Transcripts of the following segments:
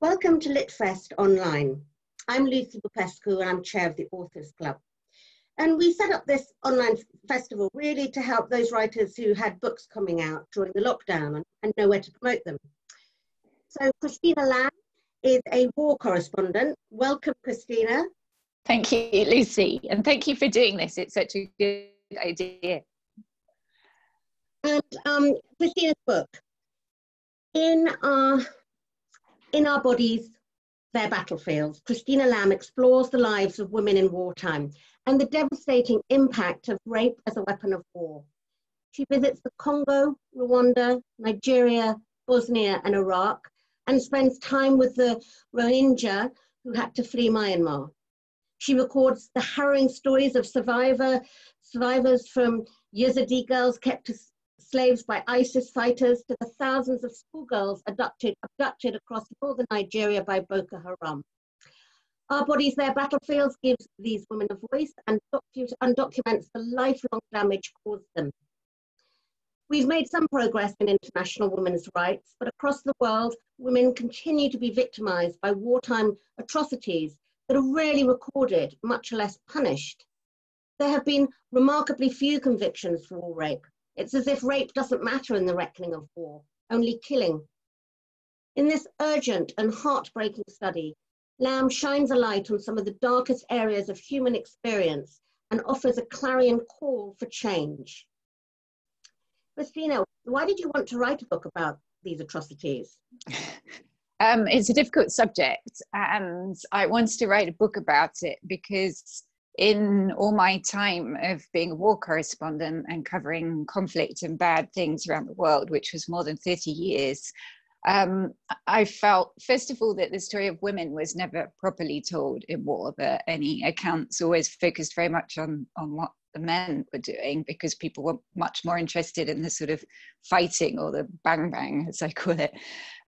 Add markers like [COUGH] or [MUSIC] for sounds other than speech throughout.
Welcome to LitFest Online. I'm Lucy Popescu and I'm chair of the Authors Club. And we set up this online festival really to help those writers who had books coming out during the lockdown and, know where to promote them. So Christina Lamb is a war correspondent. Welcome, Christina. Thank you, Lucy, and thank you for doing this. It's such a good idea. And um, Christina's book, In Our in Our Bodies, Their Battlefields, Christina Lamb explores the lives of women in wartime and the devastating impact of rape as a weapon of war. She visits the Congo, Rwanda, Nigeria, Bosnia, and Iraq, and spends time with the Rohingya who had to flee Myanmar. She records the harrowing stories of survivor, survivors from Yazidi girls kept slaves by ISIS fighters to the thousands of schoolgirls abducted, abducted across northern Nigeria by Boko Haram. Our Bodies, Their Battlefields gives these women a voice and, docu documents the lifelong damage caused them. We've made some progress in international women's rights, but across the world, women continue to be victimized by wartime atrocities that are rarely recorded, much less punished. There have been remarkably few convictions for war rape, it's as if rape doesn't matter in the reckoning of war, only killing. In this urgent and heartbreaking study, Lamb shines a light on some of the darkest areas of human experience and offers a clarion call for change. Christina, why did you want to write a book about these atrocities? [LAUGHS] Um, it's a difficult subject, and I wanted to write a book about it because in all my time of being a war correspondent and covering conflict and bad things around the world, which was more than 30 years, um, I felt, first of all, that the story of women was never properly told in war, that any accounts always focused very much on, on what the men were doing because people were much more interested in the sort of fighting or the bang bang, as I call it.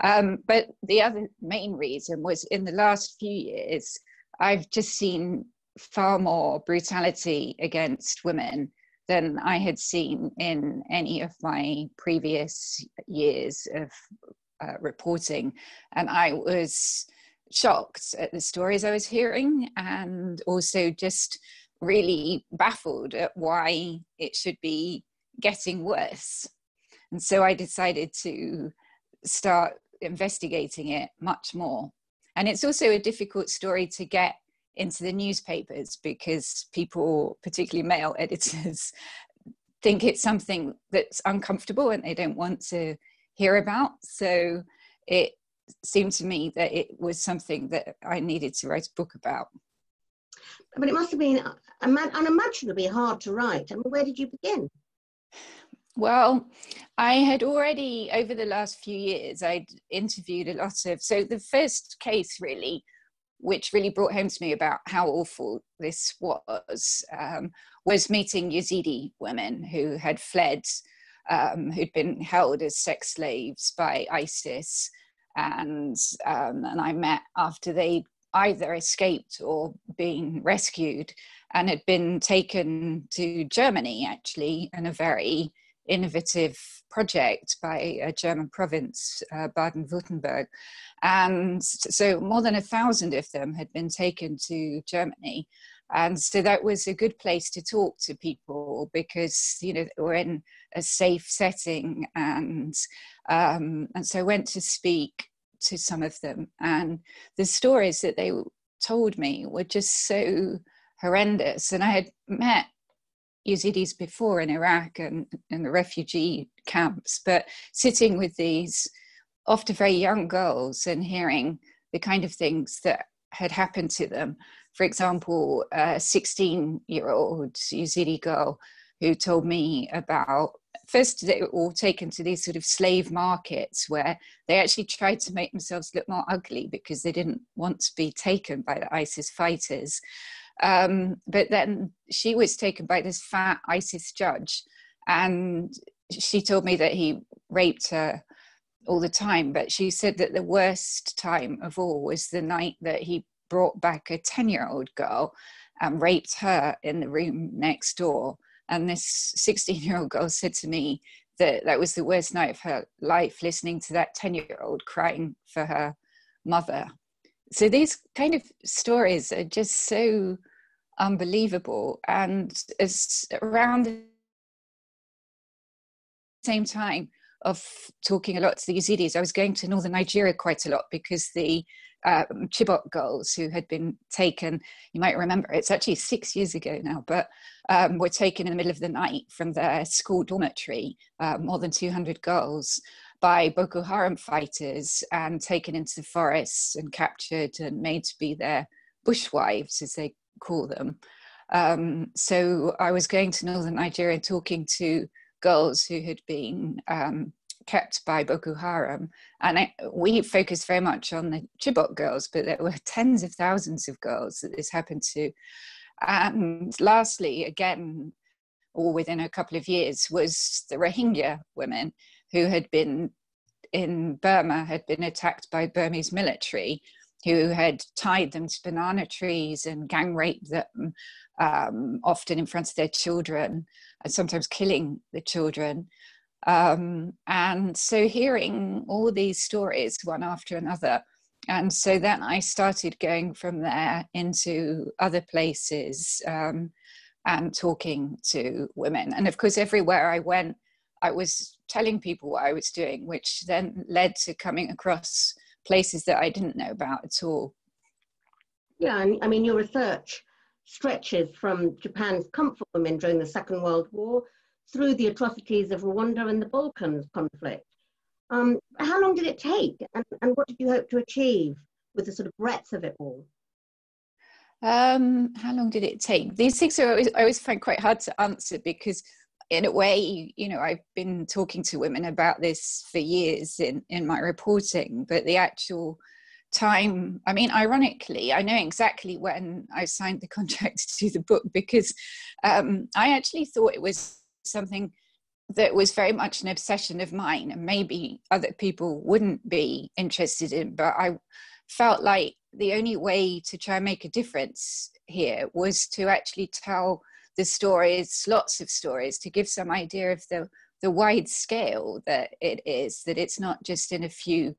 Um, but the other main reason was in the last few years, I've just seen far more brutality against women than I had seen in any of my previous years of uh, reporting. And I was shocked at the stories I was hearing and also just really baffled at why it should be getting worse. And so I decided to start investigating it much more. And it's also a difficult story to get into the newspapers because people, particularly male editors, [LAUGHS] think it's something that's uncomfortable and they don't want to hear about. So it seemed to me that it was something that I needed to write a book about. But it must have been uh, unimaginably hard to write. I mean, where did you begin? Well, I had already, over the last few years, I'd interviewed a lot of. So the first case really which really brought home to me about how awful this was, um, was meeting Yazidi women who had fled, um, who'd been held as sex slaves by ISIS. And, um, and I met after they either escaped or been rescued and had been taken to Germany, actually, in a very innovative project by a German province, uh, Baden Württemberg. And so more than a thousand of them had been taken to Germany. And so that was a good place to talk to people because, you know, we're in a safe setting. And, um, and so I went to speak to some of them. And the stories that they told me were just so horrendous. And I had met Yazidis before in Iraq and in the refugee camps, but sitting with these often very young girls and hearing the kind of things that had happened to them. For example, a 16 year old Yazidi girl who told me about first they were all taken to these sort of slave markets where they actually tried to make themselves look more ugly because they didn't want to be taken by the ISIS fighters. Um, but then she was taken by this fat ISIS judge, and she told me that he raped her all the time. But she said that the worst time of all was the night that he brought back a 10 year old girl and raped her in the room next door. And this 16 year old girl said to me that that was the worst night of her life, listening to that 10 year old crying for her mother. So these kind of stories are just so unbelievable. And as around the same time of talking a lot to the Yazidis, I was going to northern Nigeria quite a lot because the um, Chibok girls who had been taken, you might remember, it's actually six years ago now, but um, were taken in the middle of the night from their school dormitory, uh, more than 200 girls, by Boko Haram fighters and taken into the forests and captured and made to be their bushwives, as they call them. Um, so I was going to northern Nigeria talking to girls who had been um, kept by Boko Haram. And I, we focused very much on the Chibok girls, but there were tens of thousands of girls that this happened to. And lastly, again, or within a couple of years, was the Rohingya women who had been in Burma, had been attacked by Burmese military, who had tied them to banana trees and gang raped them, um, often in front of their children, and sometimes killing the children. Um, and so hearing all these stories one after another. And so then I started going from there into other places um, and talking to women. And of course, everywhere I went, I was telling people what I was doing, which then led to coming across places that I didn't know about at all. Yeah, I mean, your research stretches from Japan's comfort women during the Second World War through the atrocities of Rwanda and the Balkans conflict. Um, how long did it take, and, and what did you hope to achieve with the sort of breadth of it all? Um, how long did it take? These things are always, I always find quite hard to answer because, in a way, you know, I've been talking to women about this for years in in my reporting, but the actual time i mean ironically i know exactly when i signed the [LAUGHS] contract to do the book because um, i actually thought it was something that was very much an obsession of mine and maybe other people wouldn't be interested in but i felt like the only way to try and make a difference here was to actually tell the stories lots of stories to give some idea of the the wide scale that it is that it's not just in a few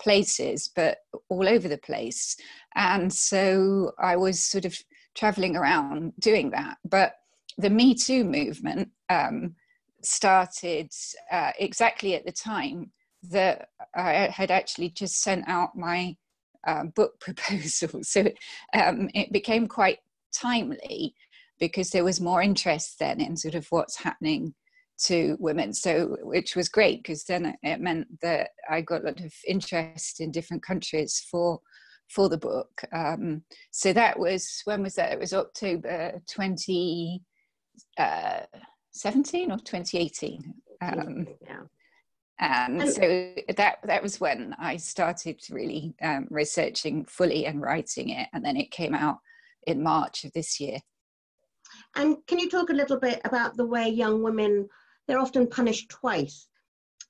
places but all over the place. And so i was sort of traveling around doing that. But the Me Too movement um, started uh, exactly at the time that I had actually just sent out my uh, book [LAUGHS] proposal. So um, it became quite timely because there was more interest then in sort of what's happening to women. So, which was great because then it meant that I got a lot of interest in different countries for for the book. Um, so that was when was that? It was October 2017 uh, or 2018. Um, yeah. And, so that that was when I started really um, researching fully and writing it, and then it came out in March of this year. And can you talk a little bit about the way young women they're often punished twice,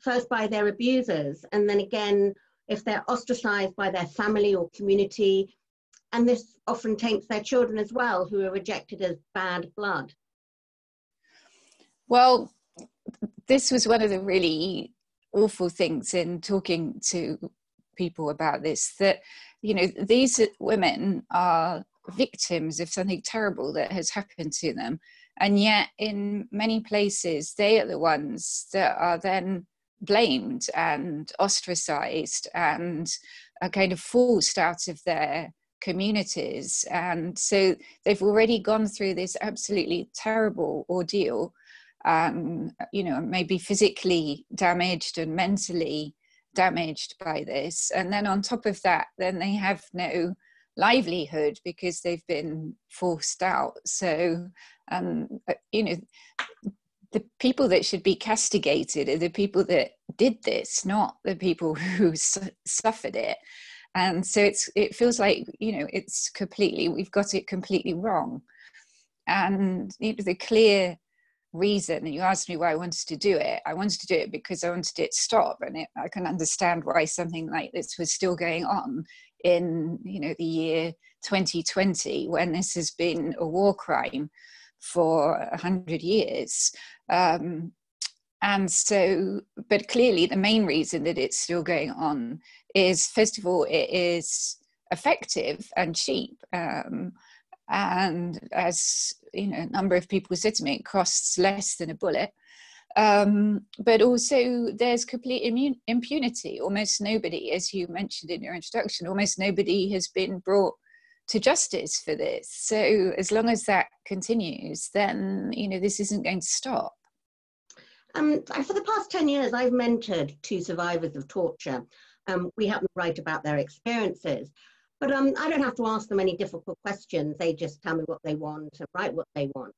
first by their abusers, and then again if they're ostracized by their family or community, and this often taints their children as well, who are rejected as bad blood. Well, this was one of the really awful things in talking to people about this that, you know, these women are victims of something terrible that has happened to them. And yet, in many places, they are the ones that are then blamed and ostracized and are kind of forced out of their communities. And so they've already gone through this absolutely terrible ordeal um, you know, maybe physically damaged and mentally damaged by this. And then on top of that, then they have no livelihood because they've been forced out. So, um, uh, you know, the people that should be castigated are the people that did this, not the people [LAUGHS] who su- suffered it. And so it's it feels like you know it's completely we've got it completely wrong. And you know, the clear reason and you asked me why i wanted to do it i wanted to do it because i wanted it to stop and it, i can understand why something like this was still going on in you know the year 2020 when this has been a war crime for 100 years. Um, and so but clearly the main reason that it's still going on is first of all it is effective and cheap. Um, and as you know a number of people said to me it costs less than a bullet um, but also there's complete immune, impunity. Almost nobody as you mentioned in your introduction almost nobody has been brought to justice for this. So as long as that continues then you know this isn't going to stop. Um, for the past 10 years i've mentored two survivors of torture. Um, we help them write about their experiences. But um, I don't have to ask them any difficult questions. They just tell me what they want and write what they want.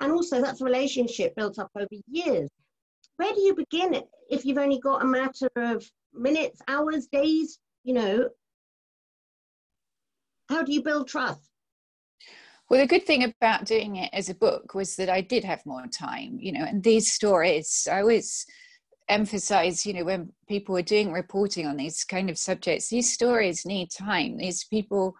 And also, that's a relationship built up over years. Where do you begin if you've only got a matter of minutes, hours, days? You know, how do you build trust? Well, the good thing about doing it as a book was that I did have more time, you know, and these stories, I always emphasize you know when people are doing reporting on these kind of subjects these stories need time these people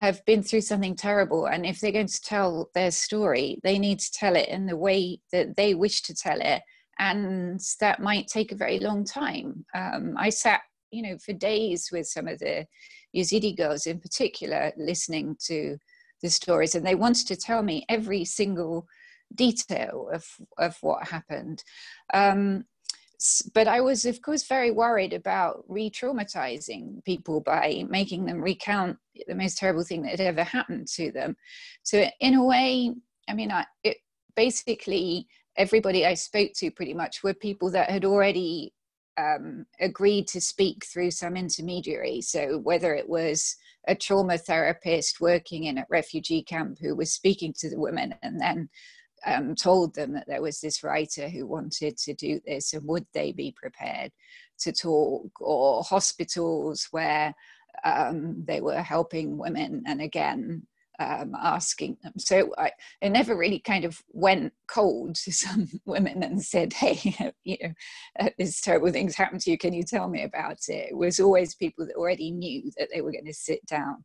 have been through something terrible and if they're going to tell their story they need to tell it in the way that they wish to tell it and that might take a very long time. Um, i sat you know for days with some of the yazidi girls in particular listening to the stories and they wanted to tell me every single detail of of what happened. Um, but I was, of course, very worried about re traumatizing people by making them recount the most terrible thing that had ever happened to them. So, in a way, I mean, I, it, basically, everybody I spoke to pretty much were people that had already um, agreed to speak through some intermediary. So, whether it was a trauma therapist working in a refugee camp who was speaking to the women and then um, told them that there was this writer who wanted to do this and would they be prepared to talk or hospitals where um, they were helping women and again um, asking them. So I, I never really kind of went cold to [LAUGHS] some women and said hey [LAUGHS] you know uh, this terrible things happened to you. Can you tell me about it? It was always people that already knew that they were going to sit down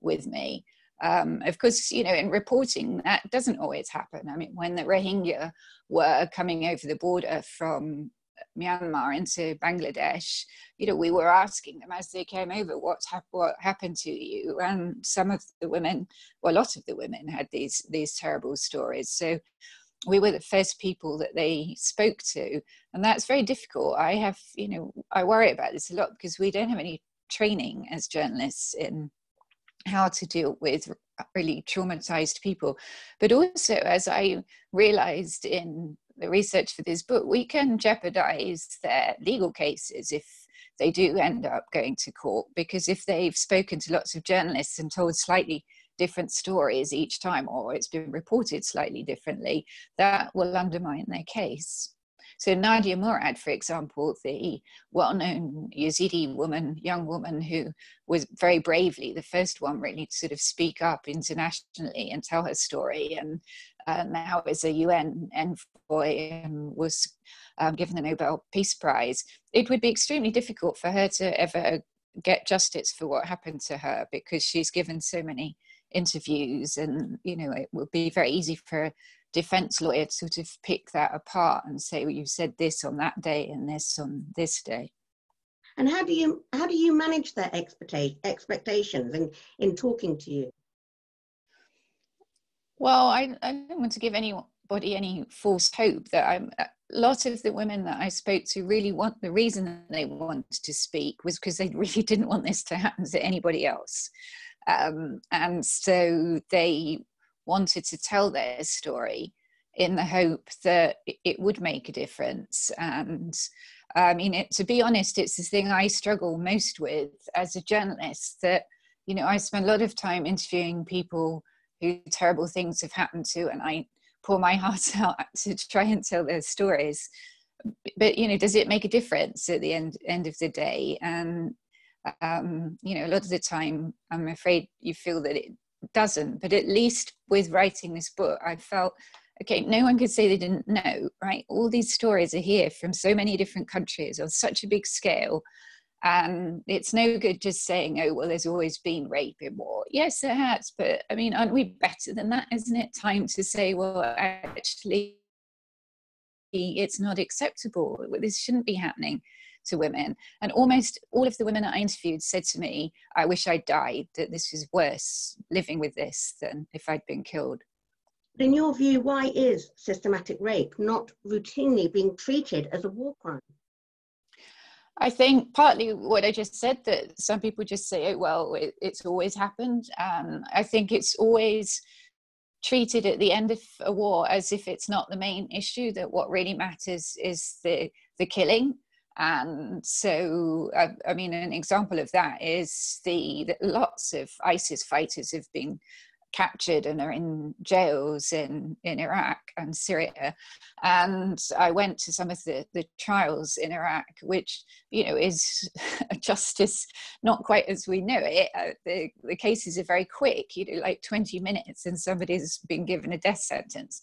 with me um, of course, you know, in reporting, that doesn't always happen. I mean, when the Rohingya were coming over the border from Myanmar into Bangladesh, you know, we were asking them as they came over, what's hap- what happened to you? And some of the women, well, a lot of the women had these these terrible stories. So we were the first people that they spoke to, and that's very difficult. I have, you know, I worry about this a lot because we don't have any training as journalists in how to deal with really traumatized people. But also, as I realized in the research for this book, we can jeopardize their legal cases if they do end up going to court, because if they've spoken to lots of journalists and told slightly different stories each time, or it's been reported slightly differently, that will undermine their case. So Nadia Murad, for example, the well-known Yazidi woman, young woman who was very bravely the first one really to sort of speak up internationally and tell her story, and uh, now is a UN envoy and was um, given the Nobel Peace Prize. It would be extremely difficult for her to ever get justice for what happened to her because she's given so many interviews and you know it would be very easy for defense lawyer to sort of pick that apart and say, well, you said this on that day and this on this day. And how do you how do you manage their expectations in, in talking to you? Well, I, I don't want to give anybody any false hope that I'm a lot of the women that I spoke to really want the reason they wanted to speak was because they [LAUGHS] really didn't want this to happen to anybody else. Um, and so they wanted to tell their story in the hope that it would make a difference. And I mean, it, to be honest, it's the thing I struggle most with as a journalist that, you know, I spend a lot of time interviewing people who terrible things have happened to, and I pour my [LAUGHS] heart out to try and tell their stories. But, you know, does it make a difference at the end, end of the day? And, um, you know, a lot of the time, I'm afraid you feel that it doesn't but at least with writing this book i felt okay no one could say they didn't know right? All these stories are here from so many different countries on such a big scale. And it's no good just saying oh well there's always been rape in war. Yes it has but i mean aren't we better than that isn't it? Time to say well actually it's not acceptable. This shouldn't be happening to women. And almost all of the women that I interviewed said to me, I wish I'd died, that this was worse living with this than if I'd been killed. In your view, why is systematic rape not routinely being treated as a war crime? I think partly what I just said that some people just say, oh, well, it, it's always happened. Um, I think it's always treated at the end of a war as if it's not the main issue, that what really matters is the, the killing. And so, uh, I mean, an example of that is the, the lots of ISIS fighters have been captured and are in jails in, in Iraq and Syria. And I went to some of the, the trials in Iraq, which, you know, is [LAUGHS] justice not quite as we know it. Uh, the, the cases are very quick, you know, like 20 minutes and somebody's been given a death sentence.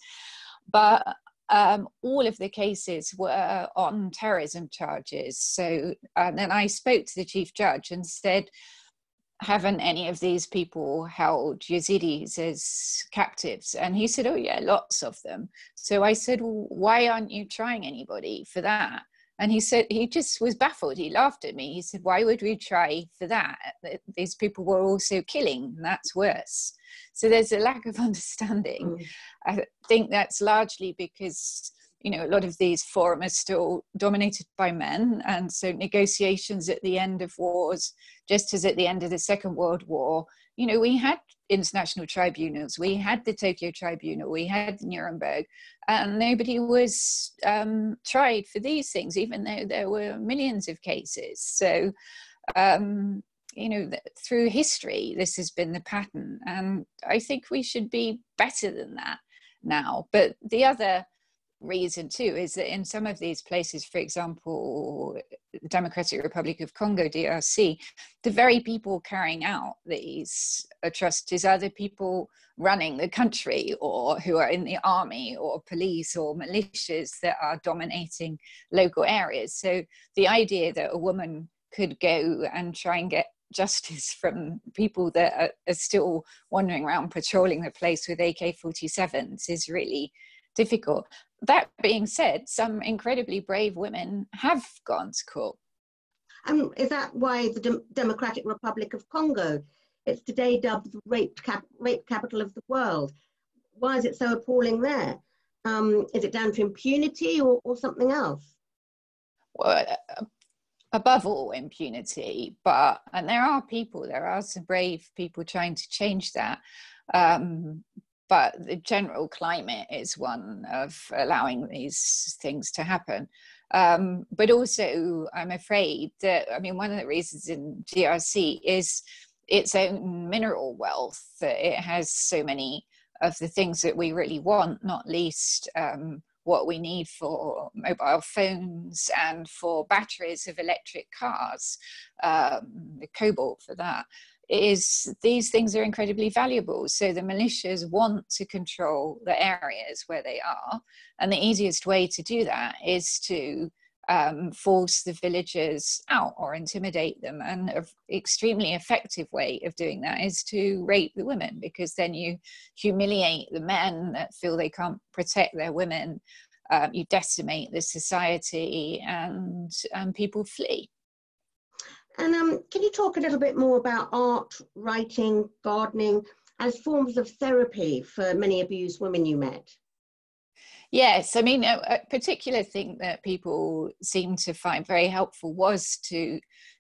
But um, all of the cases were on terrorism charges. So, and then I spoke to the chief judge and said, haven't any of these people held Yazidis as captives? And he said, Oh, yeah, lots of them. So I said, Well, why aren't you trying anybody for that? And he said, he just was baffled. He laughed at me. He said, Why would we try for that? These people were also killing, that's worse. So there's a lack of [LAUGHS] understanding. Mm. I think that's largely because you know, a lot of these forums are still dominated by men. And so negotiations at the end of wars, just as at the end of the Second World War, you know, we had international tribunals, we had the Tokyo Tribunal, we had Nuremberg, and nobody was um, tried for these things, even though there were millions of cases. So, um, you know, through history, this has been the pattern. And I think we should be better than that now. But the other reason too is that in some of these places, for example, the Democratic Republic of Congo, DRC, the very people carrying out these atrocities are the people running the country or who are in the army or police or militias that are dominating local areas. So the idea that a woman could go and try and get justice [LAUGHS] from people that are, are still wandering around patrolling the place with AK 47s is really difficult that being said, some incredibly brave women have gone to court. Um, is that why the De- Democratic Republic of Congo, it's today dubbed the rape, cap- rape capital of the world? Why is it so appalling there? Um, is it down to impunity or, or something else? Well, uh, above all, impunity. But and there are people, there are some brave people trying to change that. Um, but the general climate is one of allowing these things to happen. Um, but also, I'm afraid that, I mean, one of the reasons in DRC is its own mineral wealth, that it has so many of the things that we really want, not least um, what we need for mobile phones and for batteries of electric cars, um, the cobalt for that is these things are incredibly valuable. So the militias want to control the areas where they are. And the easiest way to do that is to um, force the villagers out or intimidate them. And an extremely effective way of doing that is to rape the women because then you humiliate the men that feel they can't protect their women. Um, you decimate the society and um, people flee. And um, can you talk a little bit more about art, writing, gardening as forms of therapy for many abused women you met? Yes, I mean, a, a particular thing that people seem to find very helpful was to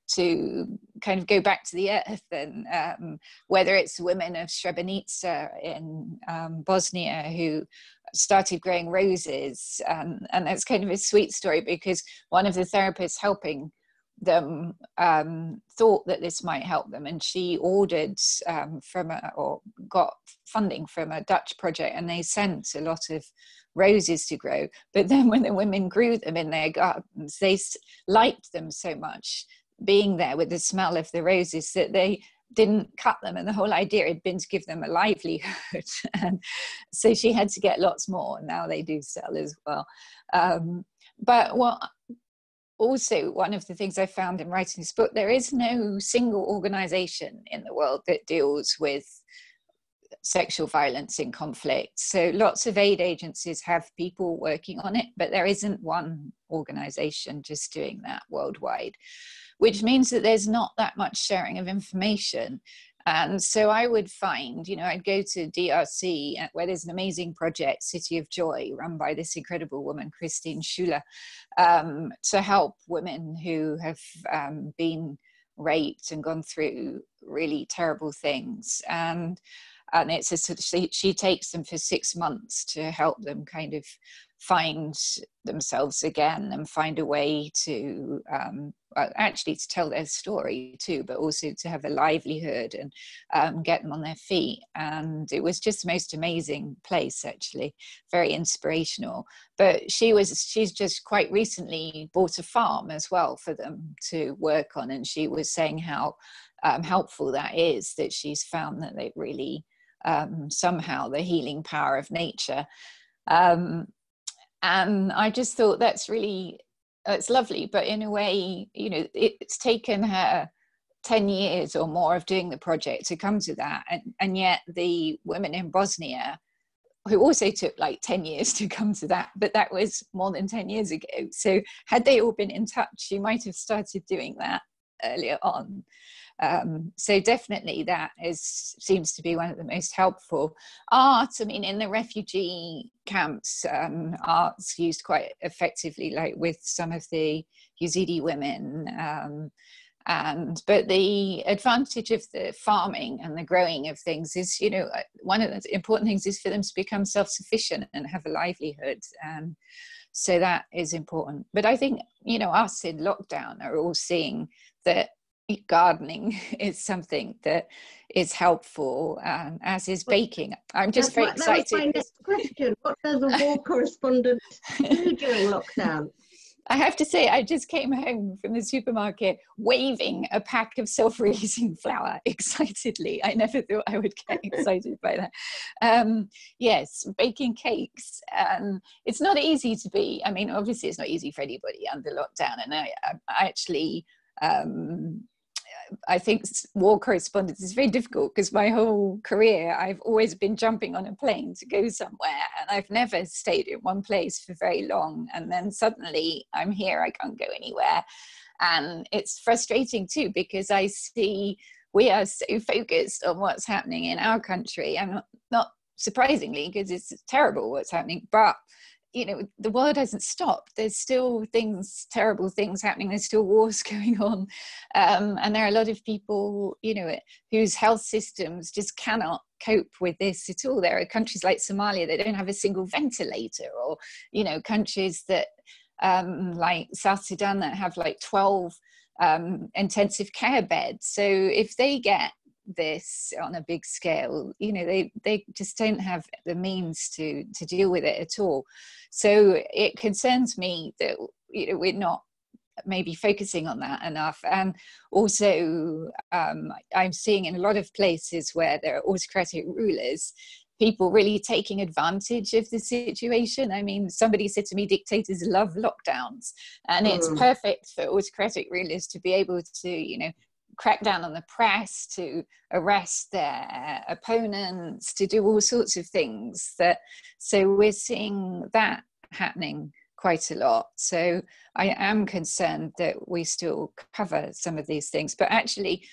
to kind of go back to the earth and um, whether it's women of Srebrenica in um, Bosnia who started growing roses um, and that's kind of a sweet story because one of the therapists helping them um, thought that this might help them. And she ordered um, from a, or got funding from a dutch project and they sent a lot of roses to grow. But then when the women grew them in their gardens they liked them so much being there with the smell of the roses that they didn't cut them. And the whole idea had been to give them a livelihood. [LAUGHS] And so she had to get lots more. And now they do sell as well. Um, but what also one of the things I found in writing this book, there is no single organization in the world that deals with sexual violence in conflict. So lots of aid agencies have people working on it, but there isn't one organization just doing that worldwide, which means that there's not that much sharing of information. And so I would find, you know, I'd go to DRC uh, where there's an amazing project, City of Joy, run by this incredible woman, Christine Schuler, um, to help women who have um, been raped and gone through really terrible things. And and it's a she, she takes them for six months to help them kind of find themselves again and find a way to um, actually to tell their story too but also to have a livelihood and um, get them on their feet. And it was just the most amazing place actually. Very inspirational. But she was she's just quite recently bought a farm as well for them to work on. And she was saying how um, helpful that is that she's found that they really um, somehow the healing power of nature. Um, and I just thought that's really it's lovely, but in a way, you know, it's taken her 10 years or more of doing the project to come to that. And, and yet the women in Bosnia, who also took like 10 years [LAUGHS] to come to that, but that was more than 10 years ago. So had they all been in touch, she might have started doing that earlier on. Um, so definitely that is seems to be one of the most helpful. Art, I mean, in the refugee camps, um, art's used quite effectively, like with some of the Yazidi women. Um, and but the advantage of the farming and the growing of things is you know uh, one of the important things is for them to become self-sufficient and have a livelihood and so that is important but i think you know us in lockdown are all seeing that gardening [LAUGHS] is something that is helpful, um, as is baking. I'm just very what, excited. That was my next question. What does a war [LAUGHS] correspondent do [LAUGHS] during lockdown? I have to say, I just came home from the supermarket waving a pack of self releasing flour excitedly. I never thought I would get excited by that. Um, yes, baking cakes. Um, it's not easy to be, I mean, obviously, it's not easy for anybody under lockdown. And I, I actually um, I think war correspondence is very difficult because my whole career I've always been jumping on a plane to go somewhere and I've never stayed in one place for very long. And then suddenly I'm here, I can't go anywhere. And it's frustrating too because I see we are so focused on what's happening in our country and not surprisingly because it's terrible what's happening, but you know the world hasn't stopped. There's still things terrible things happening. There's still wars [LAUGHS] going on. Um, and there are a lot of people you know whose health systems just cannot cope with this at all. There are countries like somalia that don't have a single ventilator or you know countries that um, like south sudan that have like 12 um, intensive care beds. So if they get this on a big scale you know they they just don't have the means to to deal with it at all so it concerns me that you know we're not maybe focusing on that enough and also um, i'm seeing in a lot of places where there are autocratic rulers people really taking advantage of the situation. I mean, somebody said to me, dictators love lockdowns, and mm. it's perfect for autocratic rulers to be able to, you know, crack down on the press, to arrest their opponents, to do all sorts of things. That so we're seeing that happening quite a lot. So I am concerned that we still cover some of these things, but actually.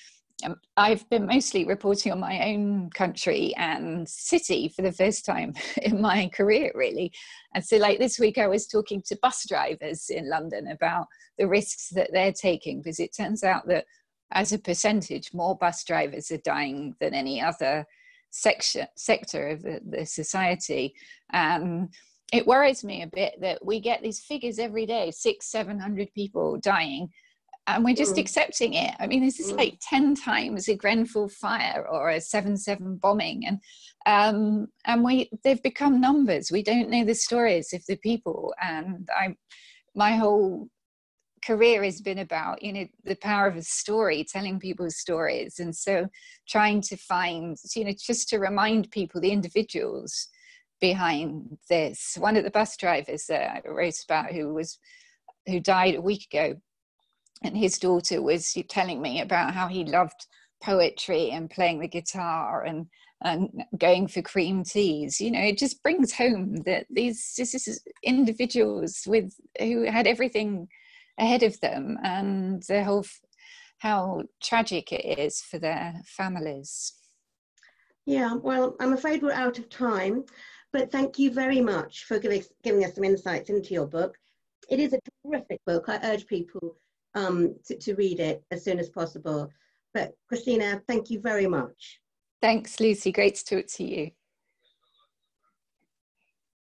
Um, I've been mostly reporting on my own country and city for the first time [LAUGHS] in my career, really. And so, like this week, I was talking to bus drivers in London about the risks that they're taking because it turns out that as a percentage, more bus drivers are dying than any other section, sector of the, the society. Um, it worries me a bit that we get these figures every day six, 700 people dying, and we're just mm. accepting it. I mean, this is mm. like 10 times a Grenfell fire or a 7 7 bombing. And um, and we they've become numbers. We don't know the stories of the people. And I my whole career has been about you know the power of a story telling people's stories and so trying to find you know just to remind people the individuals behind this one of the bus drivers that i wrote about who was who died a week ago and his daughter was telling me about how he loved poetry and playing the guitar and and going for cream teas. You know, it just brings home that these this is individuals with who had everything ahead of them and their whole how tragic it is for their families. Yeah, well, I'm afraid we're out of time, but thank you very much for giving, giving us some insights into your book. It is a terrific book. I urge people um, to, to read it as soon as possible. But Christina, thank you very much. Thanks, Lucy. Great to talk to you.